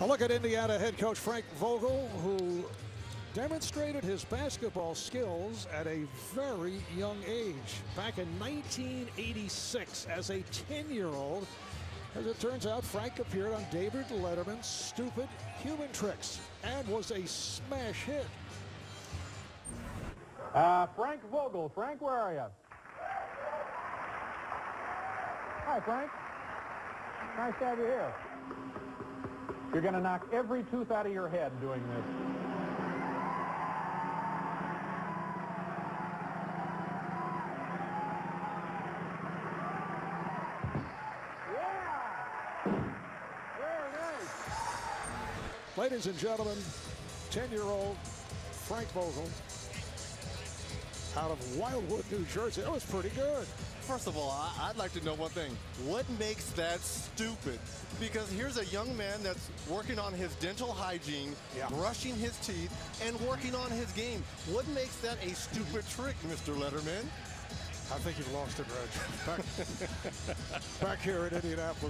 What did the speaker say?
A look at Indiana head coach Frank Vogel, who demonstrated his basketball skills at a very young age. Back in 1986 as a 10-year-old. As it turns out, Frank appeared on David Letterman's Stupid Human Tricks and was a smash hit. Uh, Frank Vogel. Frank, where are you? Hi, Frank. Nice to have you here. You're going to knock every tooth out of your head doing this. Yeah! Ladies and gentlemen, 10-year-old Frank Vogel out of Wildwood, New Jersey. That was pretty good. First of all, I, would like to know one thing. What makes that stupid? Because here's a young man that's working on his dental hygiene, yeah. brushing his teeth, and working on his game. What makes that a stupid trick, Mr. Letterman? I think you've lost it, Reg. Back, back here in Indianapolis.